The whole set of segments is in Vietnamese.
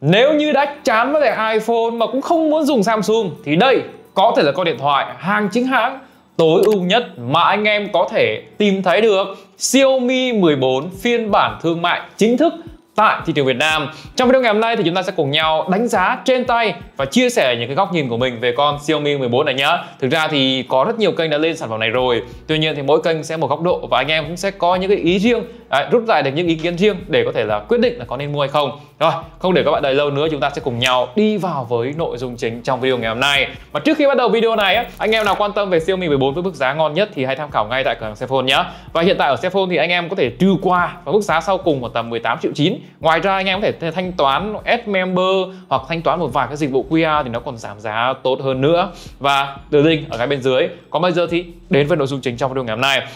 Nếu như đã chán với lại iPhone mà cũng không muốn dùng Samsung, thì đây có thể là con điện thoại hàng chính hãng tối ưu nhất mà anh em có thể tìm thấy được. Xiaomi 14 phiên bản thương mại chính thức tại thị trường Việt Nam. Trong video ngày hôm nay thì chúng ta sẽ cùng nhau đánh giá trên tay và chia sẻ những cái góc nhìn của mình về con Xiaomi 14 này nhá. Thực ra thì có rất nhiều kênh đã lên sản phẩm này rồi. Tuy nhiên thì mỗi kênh sẽ một góc độ và anh em cũng sẽ có những cái ý riêng, đấy, rút ra được những ý kiến riêng để có thể là quyết định là có nên mua hay không. Rồi, không để các bạn đợi lâu nữa chúng ta sẽ cùng nhau đi vào với nội dung chính trong video ngày hôm nay. Và trước khi bắt đầu video này á, anh em nào quan tâm về Xiaomi 14 với mức giá ngon nhất thì hãy tham khảo ngay tại cửa hàng Cellphone nhé. Và hiện tại ở Cellphone thì anh em có thể trừ qua và mức giá sau cùng khoảng tầm 18 triệu 9. Ngoài ra anh em có thể thanh toán ad member hoặc thanh toán một vài các dịch vụ QR thì nó còn giảm giá tốt hơn nữa. Và từ link ở ngay bên dưới. Còn bây giờ thì đến với nội dung chính trong video ngày hôm nay.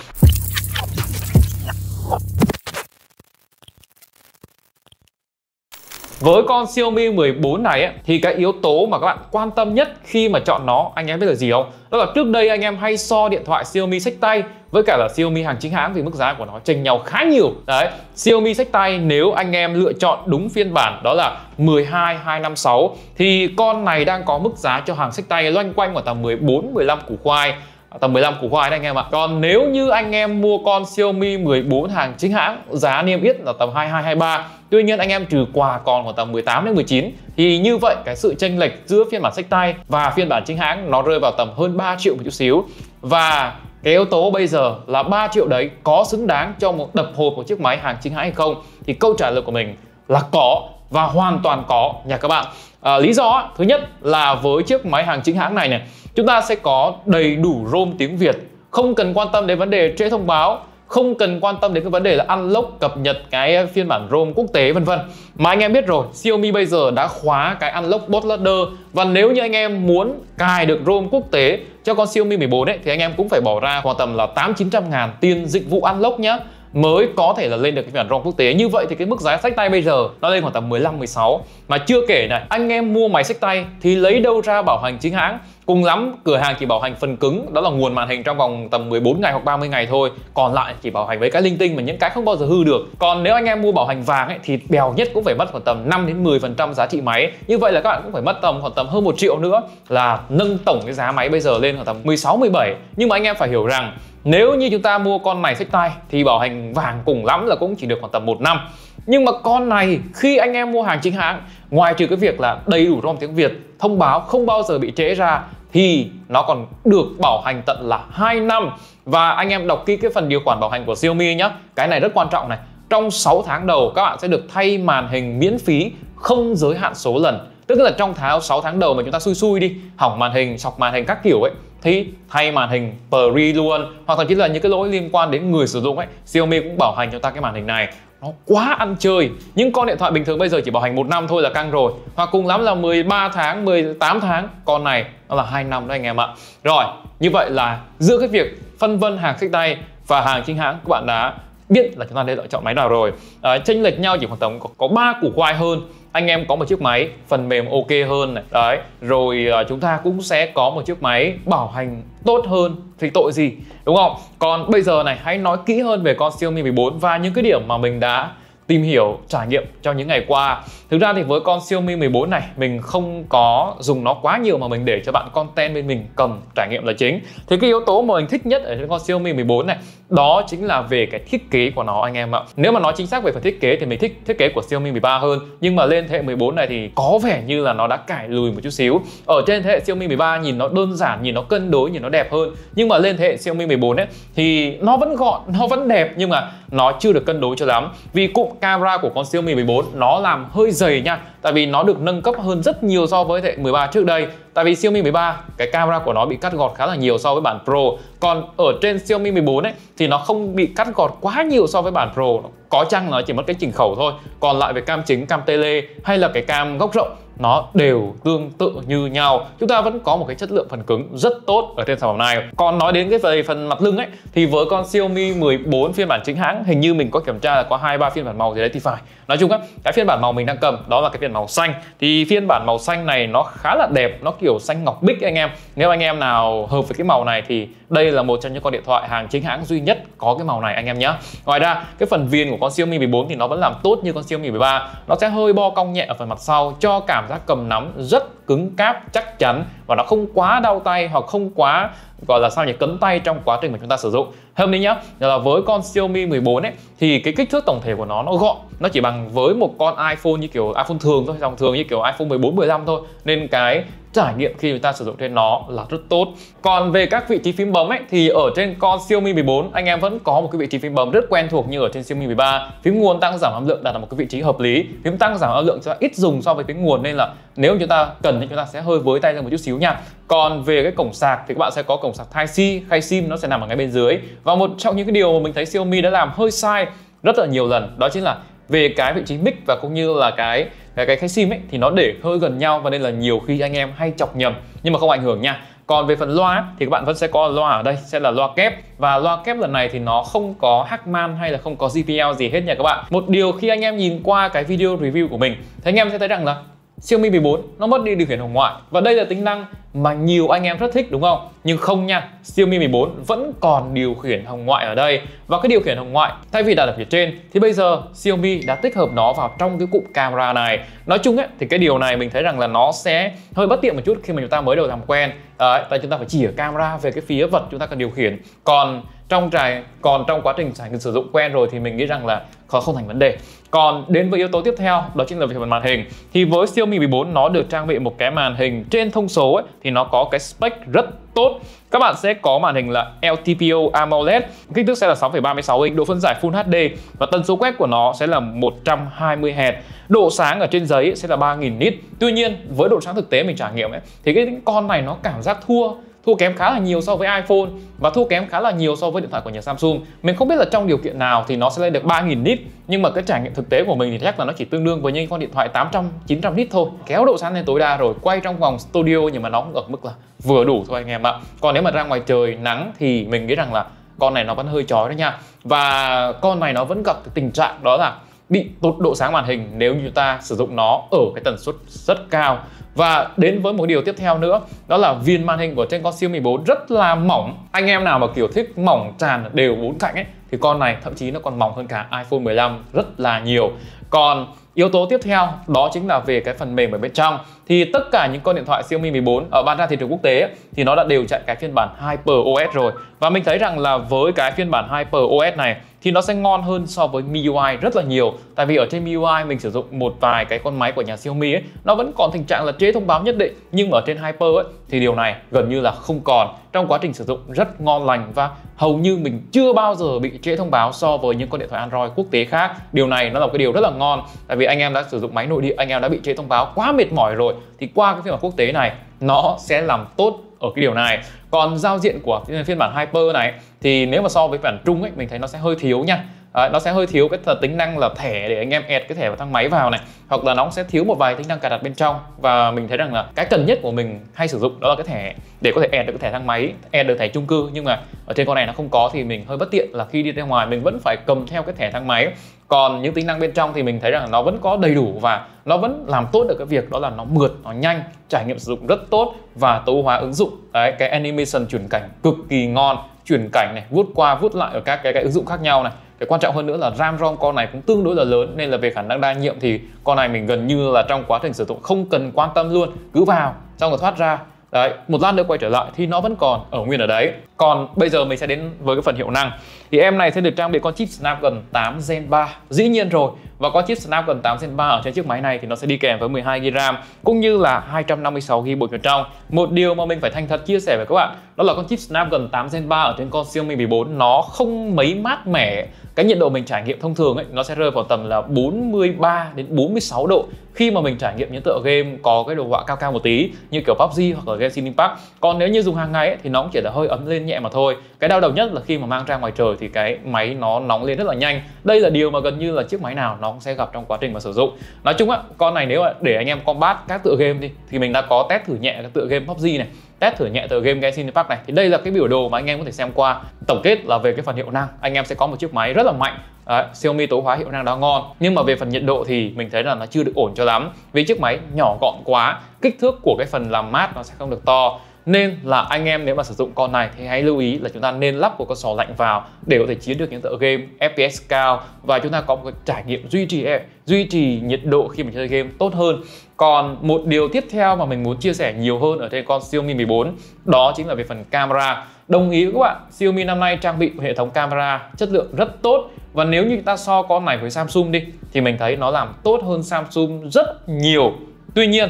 Với con Xiaomi 14 này ấy, thì cái yếu tố mà các bạn quan tâm nhất khi mà chọn nó anh em biết là gì không? Đó là trước đây anh em hay so điện thoại Xiaomi sách tay với cả là Xiaomi hàng chính hãng vì mức giá của nó chênh nhau khá nhiều. Đấy, Xiaomi sách tay nếu anh em lựa chọn đúng phiên bản đó là 12256 thì con này đang có mức giá cho hàng sách tay loanh quanh khoảng tầm 14 15 củ khoai à, tầm 15 củ khoai đấy anh em ạ. Còn nếu như anh em mua con Xiaomi 14 hàng chính hãng giá niêm yết là tầm 2223 Tuy nhiên anh em trừ quà còn khoảng tầm 18 đến 19 thì như vậy cái sự chênh lệch giữa phiên bản sách tay và phiên bản chính hãng nó rơi vào tầm hơn 3 triệu một chút xíu. Và cái yếu tố bây giờ là 3 triệu đấy có xứng đáng cho một đập hộp một chiếc máy hàng chính hãng hay không? Thì câu trả lời của mình là có và hoàn toàn có nha các bạn. À, lý do thứ nhất là với chiếc máy hàng chính hãng này này chúng ta sẽ có đầy đủ ROM tiếng Việt không cần quan tâm đến vấn đề trễ thông báo không cần quan tâm đến cái vấn đề là unlock, cập nhật cái phiên bản ROM quốc tế, vân vân. Mà anh em biết rồi, Xiaomi bây giờ đã khóa cái unlock bootloader và nếu như anh em muốn cài được ROM quốc tế cho con Xiaomi 14 ấy, thì anh em cũng phải bỏ ra khoảng tầm là 8 900 ngàn tiền dịch vụ unlock nhá mới có thể là lên được cái phiên bản ROM quốc tế. Như vậy thì cái mức giá sách tay bây giờ nó lên khoảng tầm 15 16 mà chưa kể này anh em mua máy sách tay thì lấy đâu ra bảo hành chính hãng? Cùng lắm cửa hàng chỉ bảo hành phần cứng đó là nguồn màn hình trong vòng tầm 14 ngày hoặc 30 ngày thôi. Còn lại chỉ bảo hành với cái linh tinh mà những cái không bao giờ hư được. Còn nếu anh em mua bảo hành vàng ấy, thì bèo nhất cũng phải mất khoảng tầm 5 đến 10% giá trị máy. Như vậy là các bạn cũng phải mất tầm khoảng tầm hơn một triệu nữa là nâng tổng cái giá máy bây giờ lên khoảng tầm 16 17 Nhưng mà anh em phải hiểu rằng nếu như chúng ta mua con này sách tay thì bảo hành vàng cùng lắm là cũng chỉ được khoảng tầm một năm. Nhưng mà con này khi anh em mua hàng chính hãng, ngoài trừ cái việc là đầy đủ ROM tiếng Việt, thông báo không bao giờ bị trễ ra, thì nó còn được bảo hành tận là 2 năm. Và anh em đọc kỹ cái phần điều khoản bảo hành của Xiaomi nhé cái này rất quan trọng này. Trong 6 tháng đầu, các bạn sẽ được thay màn hình miễn phí, không giới hạn số lần. Tức là trong tháng 6 tháng đầu mà chúng ta xui xui đi, hỏng màn hình, sọc màn hình các kiểu ấy thì thay màn hình pre luôn, hoặc thậm chí là những cái lỗi liên quan đến người sử dụng ấy, Xiaomi cũng bảo hành cho ta cái màn hình này. Nó quá ăn chơi. Những con điện thoại bình thường bây giờ chỉ bảo hành một năm thôi là căng rồi. Hoặc cùng lắm là 13 tháng 18 tháng. Con này nó là hai năm đó anh em ạ. Rồi, như vậy là giữa cái việc phân vân hàng sách tay và hàng chính hãng, các bạn đã biết là chúng ta nên lựa chọn máy nào rồi. À, chênh lệch nhau chỉ khoảng tầm có ba củ khoai hơn. Anh em có một chiếc máy phần mềm ok hơn này. Đấy rồi à, chúng ta cũng sẽ có một chiếc máy bảo hành tốt hơn. Thì tội gì đúng không? Còn bây giờ này hãy nói kỹ hơn về con Xiaomi 14 và những cái điểm mà mình đã tìm hiểu, trải nghiệm trong những ngày qua. Thực ra thì với con Xiaomi 14 này, mình không có dùng nó quá nhiều mà mình để cho bạn content bên mình cầm trải nghiệm là chính. Thì cái yếu tố mà mình thích nhất ở trên con Xiaomi 14 này, đó chính là về cái thiết kế của nó anh em ạ. Nếu mà nói chính xác về phần thiết kế thì mình thích thiết kế của Xiaomi 13 hơn, nhưng mà lên thế hệ 14 này thì có vẻ như là nó đã cải lùi một chút xíu. Ở trên thế hệ Xiaomi 13 nhìn nó đơn giản, nhìn nó cân đối, nhìn nó đẹp hơn. Nhưng mà lên thế hệ Xiaomi 14 ấy, thì nó vẫn gọn, nó vẫn đẹp nhưng mà nó chưa được cân đối cho lắm. Vì cụm camera của con Xiaomi 14 nó làm hơi dày nha tại vì nó được nâng cấp hơn rất nhiều so với hệ 13 trước đây. Tại vì Xiaomi 13 cái camera của nó bị cắt gọt khá là nhiều so với bản Pro. Còn ở trên Xiaomi 14 ấy, thì nó không bị cắt gọt quá nhiều so với bản Pro. Có chăng nó chỉ mất cái chỉnh khẩu thôi. Còn lại về cam chính, cam tele hay là cái cam góc rộng, nó đều tương tự như nhau. Chúng ta vẫn có một cái chất lượng phần cứng rất tốt ở trên sản phẩm này. Còn nói đến cái về phần mặt lưng ấy, thì với con Xiaomi 14 phiên bản chính hãng, hình như mình có kiểm tra là có hai, ba phiên bản màu gì đấy thì phải. Nói chung á, cái phiên bản màu mình đang cầm, đó là cái phiên màu xanh. Thì phiên bản màu xanh này nó khá là đẹp, nó kiểu xanh ngọc bích anh em. Nếu anh em nào hợp với cái màu này thì đây là một trong những con điện thoại hàng chính hãng duy nhất có cái màu này anh em nhé. Ngoài ra, cái phần viền của con Xiaomi 14 thì nó vẫn làm tốt như con Xiaomi 13 nó sẽ hơi bo cong nhẹ ở phần mặt sau, cho cảm giác cầm nắm rất cứng cáp chắc chắn và nó không quá đau tay hoặc không quá, gọi là sao nhỉ, cấn tay trong quá trình mà chúng ta sử dụng. Hôm nay nhá. Là với con Xiaomi 14 ấy, thì cái kích thước tổng thể của nó nó gọn. Nó chỉ bằng với một con iPhone như kiểu, iPhone thường thôi, dòng thường như kiểu iPhone 14 15 thôi. Nên cái trải nghiệm khi chúng ta sử dụng trên nó là rất tốt. Còn về các vị trí phím bấm ấy, thì ở trên con Xiaomi 14 anh em vẫn có một cái vị trí phím bấm rất quen thuộc như ở trên Xiaomi 13 phím nguồn tăng giảm âm lượng đặt ở một cái vị trí hợp lý. Phím tăng giảm âm lượng chúng ta ít dùng so với phím nguồn, nên là nếu chúng ta cần thì chúng ta sẽ hơi với tay ra một chút xíu nha. Còn về cái cổng sạc thì các bạn sẽ có cổng sạc Type C, khay sim nó sẽ nằm ở ngay bên dưới. Và một trong những cái điều mà mình thấy Xiaomi đã làm hơi sai rất là nhiều lần, đó chính là về cái vị trí mic và cũng như là cái cái cái sim ấy thì nó để hơi gần nhau và nên là nhiều khi anh em hay chọc nhầm. Nhưng mà không ảnh hưởng nha. Còn về phần loa thì các bạn vẫn sẽ có loa ở đây, sẽ là loa kép. Và loa kép lần này thì nó không có Hackman hay là không có JBL gì hết nha các bạn. Một điều khi anh em nhìn qua cái video review của mình, thì anh em sẽ thấy rằng là Xiaomi 14 nó mất đi điều khiển hồng ngoại và đây là tính năng mà nhiều anh em rất thích đúng không? Nhưng không nha, Xiaomi 14 vẫn còn điều khiển hồng ngoại ở đây và cái điều khiển hồng ngoại thay vì đặt ở phía trên thì bây giờ Xiaomi đã tích hợp nó vào trong cái cụm camera này. Nói chung ấy thì cái điều này mình thấy rằng là nó sẽ hơi bất tiện một chút khi mà chúng ta mới đầu làm quen. Đấy, tại chúng ta phải chỉ ở camera về cái phía vật chúng ta cần điều khiển. Còn trong trải còn trong quá trình trải nghiệm sử dụng quen rồi thì mình nghĩ rằng là khó không thành vấn đề còn đến với yếu tố tiếp theo đó chính là về phần màn hình. Thì với Xiaomi 14 nó được trang bị một cái màn hình trên thông số ấy, thì nó có cái spec rất tốt. Các bạn sẽ có màn hình là LTPO AMOLED kích thước sẽ là 6,36 inch độ phân giải Full HD và tần số quét của nó sẽ là 120 Hz độ sáng ở trên giấy sẽ là 3000 nit. Tuy nhiên với độ sáng thực tế mình trải nghiệm ấy thì cái con này nó cảm giác thua thua kém khá là nhiều so với iPhone và thua kém khá là nhiều so với điện thoại của nhà Samsung. Mình không biết là trong điều kiện nào thì nó sẽ lên được 3000 nit nhưng mà cái trải nghiệm thực tế của mình thì chắc là nó chỉ tương đương với những con điện thoại 800 900 nit thôi. Kéo độ sáng lên tối đa rồi, quay trong vòng studio nhưng mà nó cũng ở mức là vừa đủ thôi anh em ạ. Còn nếu mà ra ngoài trời nắng thì mình nghĩ rằng là con này nó vẫn hơi chói đó nha. Và con này nó vẫn gặp cái tình trạng đó là bị tụt độ sáng màn hình nếu như ta sử dụng nó ở cái tần suất rất cao. Và đến với một điều tiếp theo nữa, đó là viên màn hình của trên con siêu 14 rất là mỏng. Anh em nào mà kiểu thích mỏng tràn đều bốn cạnh ấy, thì con này thậm chí nó còn mỏng hơn cả iPhone 15 rất là nhiều. Còn Yếu tố tiếp theo, đó chính là về cái phần mềm ở bên trong thì tất cả những con điện thoại Xiaomi 14 ở ờ, bán ra thị trường quốc tế thì nó đã đều chạy cái phiên bản Hyper OS rồi. Và mình thấy rằng là với cái phiên bản Hyper OS này thì nó sẽ ngon hơn so với MIUI rất là nhiều. Tại vì ở trên MIUI mình sử dụng một vài cái con máy của nhà Xiaomi ấy, nó vẫn còn tình trạng là chế thông báo nhất định. Nhưng ở trên Hyper ấy, thì điều này gần như là không còn. Trong quá trình sử dụng rất ngon lành và hầu như mình chưa bao giờ bị trễ thông báo so với những con điện thoại Android quốc tế khác. Điều này nó là một cái điều rất là ngon. Tại vì anh em đã sử dụng máy nội địa, anh em đã bị trễ thông báo quá mệt mỏi rồi thì qua cái phiên bản quốc tế này nó sẽ làm tốt ở cái điều này. Còn giao diện của phiên bản Hyper này thì nếu mà so với bản trung ấy mình thấy nó sẽ hơi thiếu nha. À, nó sẽ hơi thiếu cái tính năng là thẻ để anh em ẹt cái thẻ vào thang máy vào này. Hoặc là nó sẽ thiếu một vài tính năng cài đặt bên trong. Và mình thấy rằng là cái cần nhất của mình hay sử dụng đó là cái thẻ để có thể ẹt được cái thẻ thang máy ẹt được thẻ chung cư. Nhưng mà ở trên con này nó không có thì mình hơi bất tiện là khi đi ra ngoài mình vẫn phải cầm theo cái thẻ thang máy còn những tính năng bên trong thì mình thấy rằng nó vẫn có đầy đủ và nó vẫn làm tốt được cái việc đó là nó mượt nó nhanh trải nghiệm sử dụng rất tốt và tối ưu hóa ứng dụng. Đấy cái animation chuyển cảnh cực kỳ ngon chuyển cảnh này vuốt qua vuốt lại ở các cái, cái ứng dụng khác nhau này. Cái quan trọng hơn nữa là RAM ROM con này cũng tương đối là lớn nên là về khả năng đa nhiệm thì con này mình gần như là trong quá trình sử dụng không cần quan tâm luôn cứ vào xong rồi thoát ra. Đấy một lát nữa quay trở lại thì nó vẫn còn ở nguyên ở đấy còn bây giờ mình sẽ đến với cái phần hiệu năng. Thì em này sẽ được trang bị con chip Snapdragon 8 Gen 3 dĩ nhiên rồi và con chip Snapdragon 8 Gen 3 ở trên chiếc máy này thì nó sẽ đi kèm với 12 GB RAM cũng như là 256 GB bộ nhớ trong. Một điều mà mình phải thành thật chia sẻ với các bạn đó là con chip Snapdragon 8 Gen 3 ở trên con Xiaomi 14 nó không mấy mát mẻ. Cái nhiệt độ mình trải nghiệm thông thường ấy nó sẽ rơi vào tầm là 43 đến 46 độ. Khi mà mình trải nghiệm những tựa game có cái đồ họa cao cao một tí như kiểu PUBG hoặc là game Impact còn nếu như dùng hàng ngày ấy, thì nó cũng chỉ là hơi ấm lên nhẹ mà thôi. Cái đau đầu nhất là khi mà mang ra ngoài trời thì cái máy nó nóng lên rất là nhanh. Đây là điều mà gần như là chiếc máy nào nó cũng sẽ gặp trong quá trình mà sử dụng. Nói chung á con này nếu mà để anh em combat các tựa game đi thì mình đã có test thử nhẹ các tựa game PUBG này test thử nhẹ tựa game Genshin Impact này. Thì đây là cái biểu đồ mà anh em có thể xem qua. Tổng kết là về cái phần hiệu năng anh em sẽ có một chiếc máy rất là mạnh. Đấy, Xiaomi tối hóa hiệu năng đó ngon. Nhưng mà về phần nhiệt độ thì mình thấy là nó chưa được ổn cho lắm. Vì chiếc máy nhỏ gọn quá kích thước của cái phần làm mát nó sẽ không được to nên là anh em nếu mà sử dụng con này thì hãy lưu ý là chúng ta nên lắp một con sò lạnh vào để có thể chiến được những tựa game FPS cao và chúng ta có một cái trải nghiệm duy trì duy trì nhiệt độ khi mình chơi game tốt hơn. Còn một điều tiếp theo mà mình muốn chia sẻ nhiều hơn ở trên con Xiaomi 14 đó chính là về phần camera. Đồng ý với các bạn, Xiaomi năm nay trang bị hệ thống camera chất lượng rất tốt và nếu như ta so con này với Samsung đi thì mình thấy nó làm tốt hơn Samsung rất nhiều. Tuy nhiên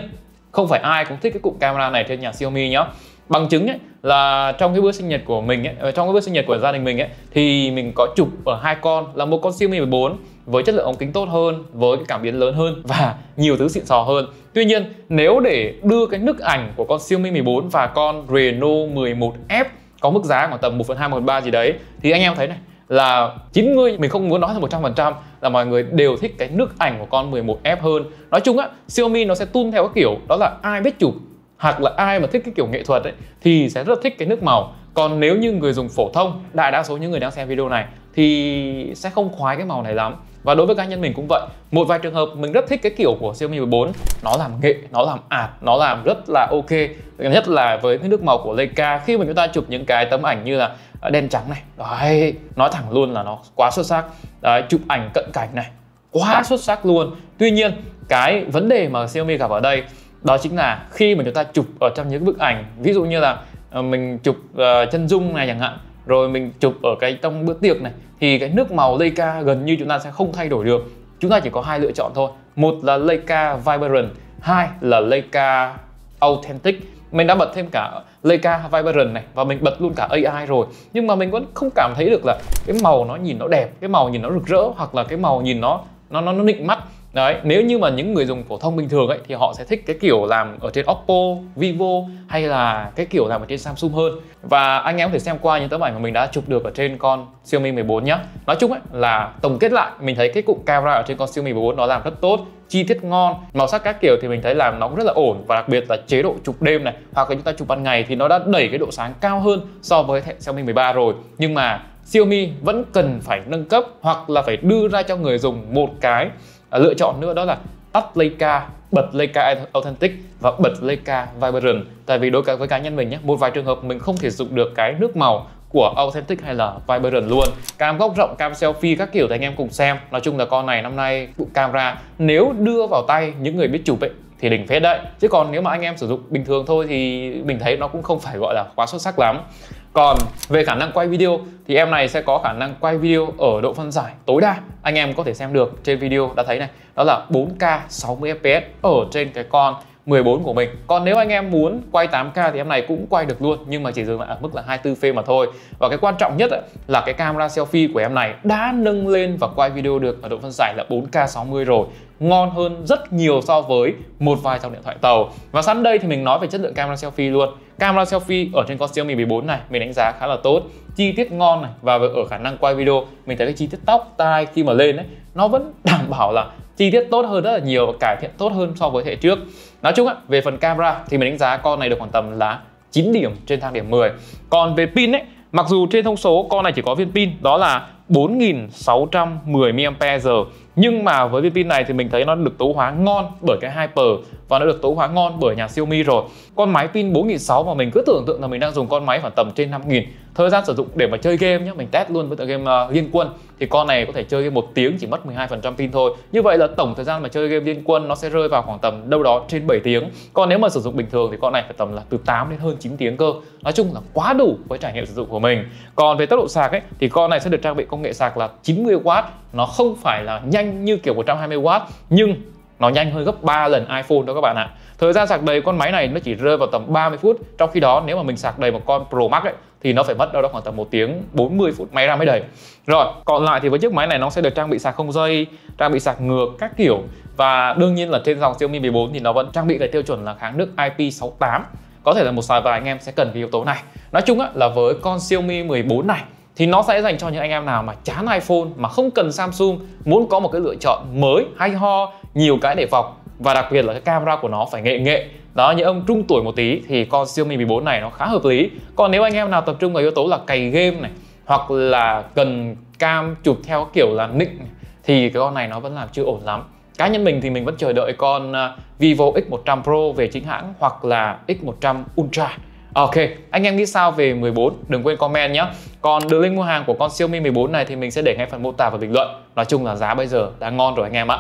không phải ai cũng thích cái cụm camera này trên nhà Xiaomi nhá. bằng chứng ấy, là trong cái bữa sinh nhật của mình ấy, ờ, trong cái bữa sinh nhật của gia đình mình ấy thì mình có chụp ở hai con là một con Xiaomi 14 với chất lượng ống kính tốt hơn với cái cảm biến lớn hơn và nhiều thứ xịn sò hơn tuy nhiên nếu để đưa cái nước ảnh của con Xiaomi 14 và con Reno 11F có mức giá khoảng tầm 1 phần 2, 1 phần 3 gì đấy thì anh em thấy này là 90 mình không muốn nói là 100% là mọi người đều thích cái nước ảnh của con 11F hơn. Nói chung á, Xiaomi nó sẽ tuân theo cái kiểu đó là ai biết chụp hoặc là ai mà thích cái kiểu nghệ thuật ấy, thì sẽ rất thích cái nước màu. Còn nếu như người dùng phổ thông, đại đa số những người đang xem video này thì sẽ không khoái cái màu này lắm. Và đối với cá nhân mình cũng vậy. Một vài trường hợp mình rất thích cái kiểu của Xiaomi 14 nó làm nghệ nó làm ạt nó làm rất là ok. Nhất là với cái nước màu của Leica khi mà chúng ta chụp những cái tấm ảnh như là đen trắng này đấy nói thẳng luôn là nó quá xuất sắc. Đấy chụp ảnh cận cảnh này quá xuất sắc luôn. Tuy nhiên cái vấn đề mà Xiaomi gặp ở đây đó chính là khi mà chúng ta chụp ở trong những bức ảnh ví dụ như là ờ, mình chụp uh, chân dung này chẳng hạn rồi mình chụp ở cái trong bữa tiệc này thì cái nước màu Leica gần như chúng ta sẽ không thay đổi được. Chúng ta chỉ có hai lựa chọn thôi. Một là Leica Vibrant hai là Leica Authentic. Mình đã bật thêm cả Leica Vibrant này và mình bật luôn cả AI rồi. Nhưng mà mình vẫn không cảm thấy được là cái màu nó nhìn nó đẹp cái màu nhìn nó rực rỡ hoặc là cái màu nhìn nó nó nó, nó nịnh mắt. Đấy, nếu như mà những người dùng phổ thông bình thường ấy thì họ sẽ thích cái kiểu làm ở trên Oppo, Vivo hay là cái kiểu làm ở trên Samsung hơn. Và anh em có thể xem qua những tấm ảnh mà mình đã chụp được ở trên con Xiaomi 14 nhé. Nói chung ấy là tổng kết lại mình thấy cái cụm camera ở trên con Xiaomi 14 nó làm rất tốt, chi tiết ngon, màu sắc các kiểu thì mình thấy làm nó cũng rất là ổn và đặc biệt là chế độ chụp đêm này hoặc là chúng ta chụp ban ngày thì nó đã đẩy cái độ sáng cao hơn so với Xiaomi 13 rồi. Nhưng mà Xiaomi vẫn cần phải nâng cấp hoặc là phải đưa ra cho người dùng một cái à, lựa chọn nữa đó là tắt Leica bật Leica Authentic và bật Leica Vibrant. Tại vì đối với cá nhân mình nhé một vài trường hợp mình không thể dùng được cái nước màu của Authentic hay là Vibrant luôn. Cam góc rộng cam selfie các kiểu thì anh em cùng xem. Nói chung là con này năm nay camera nếu đưa vào tay những người biết chụp ấy thì đỉnh phết đấy. Chứ còn nếu mà anh em sử dụng bình thường thôi thì mình thấy nó cũng không phải gọi là quá xuất sắc lắm còn về khả năng quay video thì em này sẽ có khả năng quay video ở độ phân giải tối đa. Anh em có thể xem được trên video đã thấy này, đó là 4K 60 fps ở trên cái con 14 của mình. Còn nếu anh em muốn quay 8K thì em này cũng quay được luôn Nhưng mà chỉ dừng lại ở mức là 24 frame mà thôi. Và cái quan trọng nhất là cái camera selfie của em này đã nâng lên và quay video được ở độ phân giải là 4K 60 rồi. Ngon hơn rất nhiều so với một vài dòng điện thoại tàu. Và sẵn đây thì mình nói về chất lượng camera selfie luôn. Camera selfie ở trên con Xiaomi 14 này mình đánh giá khá là tốt. Chi tiết ngon này và ở khả năng quay video Mình thấy cái chi tiết tóc, tai khi mà lên ấy Nó vẫn đảm bảo là chi tiết tốt hơn, rất là nhiều và cải thiện tốt hơn so với hệ trước. Nói chung á, về phần camera thì mình đánh giá con này được khoảng tầm là 9 điểm trên thang điểm 10 còn về pin ấy, mặc dù trên thông số con này chỉ có viên pin, đó là 4610 mAh nhưng mà với viên pin này thì mình thấy nó được tấu hóa ngon bởi cái Hyper và nó được tối hóa ngon bởi nhà Xiaomi rồi. Con máy pin 4600 mà mình cứ tưởng tượng là mình đang dùng con máy khoảng tầm trên 5000 thời gian sử dụng để mà chơi game nhé mình test luôn với tựa game uh, liên quân. Thì con này có thể chơi game một tiếng chỉ mất 12% pin thôi. Như vậy là tổng thời gian mà chơi game liên quân nó sẽ rơi vào khoảng tầm đâu đó trên 7 tiếng. Còn nếu mà sử dụng bình thường thì con này phải tầm là từ 8 đến hơn 9 tiếng cơ. Nói chung là quá đủ với trải nghiệm sử dụng của mình. Còn về tốc độ sạc ấy thì con này sẽ được trang bị công nghệ sạc là 90W nó không phải là nhanh như kiểu 120W nhưng nó nhanh hơn gấp 3 lần iPhone đó các bạn ạ. Thời gian sạc đầy con máy này nó chỉ rơi vào tầm 30 phút. Trong khi đó nếu mà mình sạc đầy một con Pro Max ấy, thì nó phải mất đâu đó khoảng tầm 1 tiếng 40 phút máy ra mới đầy. Rồi còn lại thì với chiếc máy này nó sẽ được trang bị sạc không dây trang bị sạc ngược các kiểu. Và đương nhiên là trên dòng Xiaomi 14 thì nó vẫn trang bị cái tiêu chuẩn là kháng nước IP68 có thể là một vài anh em sẽ cần cái yếu tố này. Nói chung á, là với con Xiaomi 14 này thì nó sẽ dành cho những anh em nào mà chán iPhone mà không cần Samsung muốn có một cái lựa chọn mới hay ho nhiều cái để vọc. Và đặc biệt là cái camera của nó phải nghệ nghệ. Đó những ông trung tuổi một tí thì con Xiaomi 14 này nó khá hợp lý. Còn nếu anh em nào tập trung vào yếu tố là cày game này hoặc là cần cam chụp theo kiểu là nịnh thì cái con này nó vẫn làm chưa ổn lắm. Cá nhân mình thì mình vẫn chờ đợi con à, Vivo X100 Pro về chính hãng hoặc là X100 Ultra. Ok, anh em nghĩ sao về 14? Đừng quên comment nhé. Còn đường link mua hàng của con Xiaomi 14 này thì mình sẽ để ngay phần mô tả và bình luận. Nói chung là giá bây giờ đã ngon rồi anh em ạ.